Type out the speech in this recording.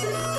Bye.